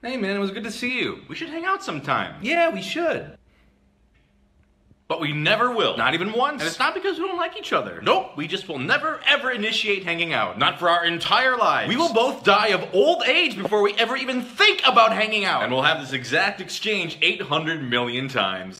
Hey man, it was good to see you. We should hang out sometime. Yeah, we should. But we never will. Not even once. And it's not because we don't like each other. Nope, we just will never ever initiate hanging out. Not for our entire lives. We will both die of old age before we ever even think about hanging out. And we'll have this exact exchange 800 million times.